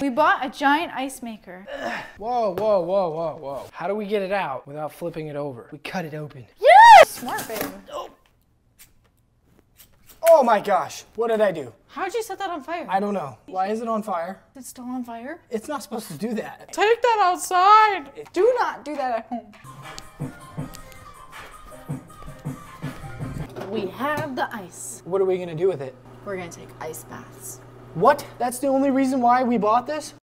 We bought a giant ice maker. Whoa, whoa, whoa, whoa, whoa. How do we get it out without flipping it over? We cut it open. Yes! Smart, babe. Oh, oh my gosh, what did I do? How'd you set that on fire? I don't know. Why is it on fire? It's still on fire? It's not supposed to do that. Take that outside. Do not do that at home. We have the ice. What are we gonna do with it? We're gonna take ice baths. What? That's the only reason why we bought this?